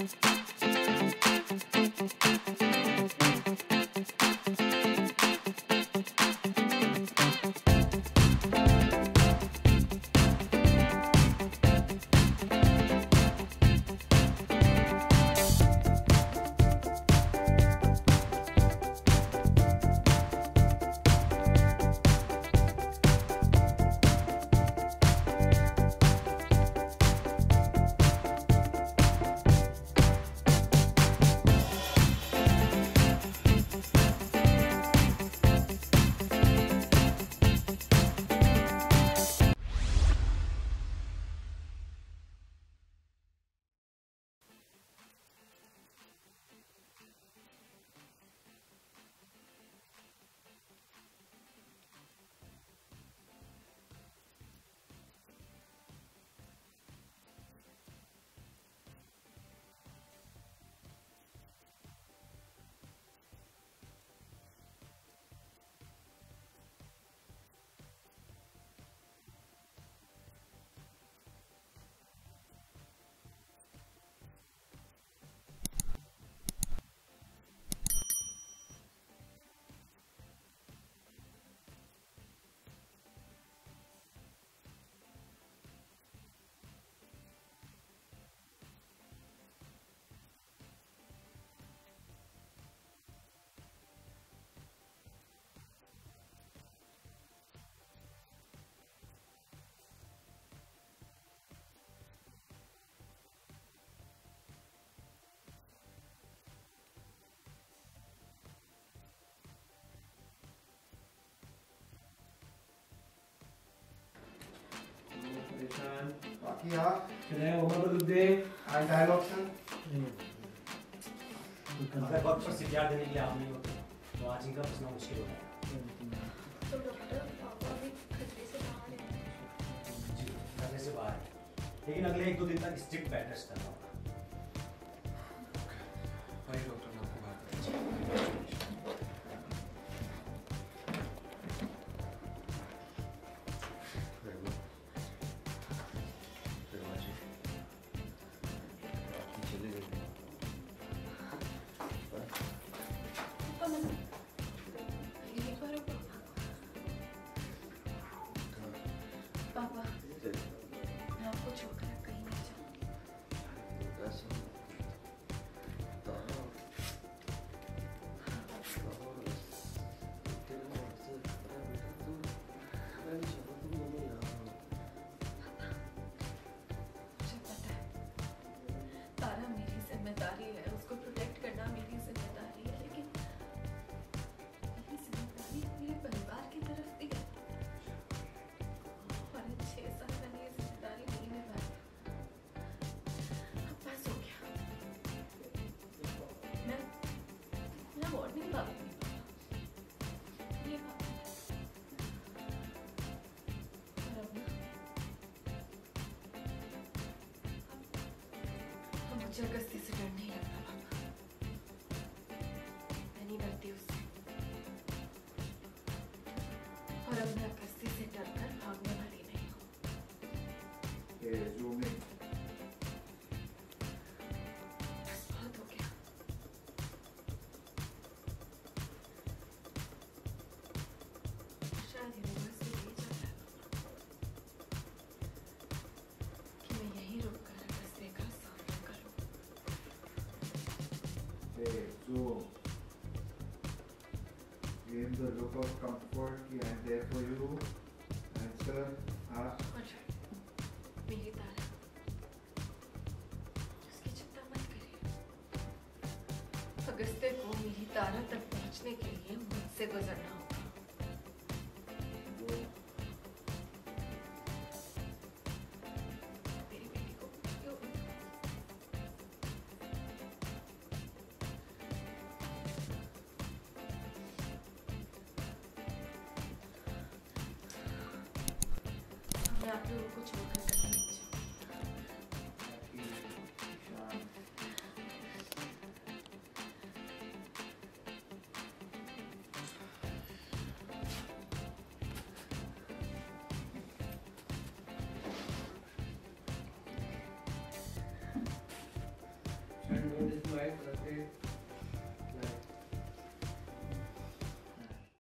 Thank you. The day? अगर वक्त पर देने के लिए आप नहीं होते तो आज इनका मुश्किल हो जाएगा तो डॉक्टर पापा भी खतरे से बाहर हैं जी करने से बाहर है लेकिन अगले एक दो दिन तक स्ट्रिक्ट बेड रेस्ट करना होगा भाई डॉक्टर मुझे से डर नहीं लगता Zoom. Gain the look of comfort कि I there for you. Ask. और मेरी तारा को मेरी तारा तक पहुँचने के लिए मुझसे गुजरना मैं आप लोगों को छोड़कर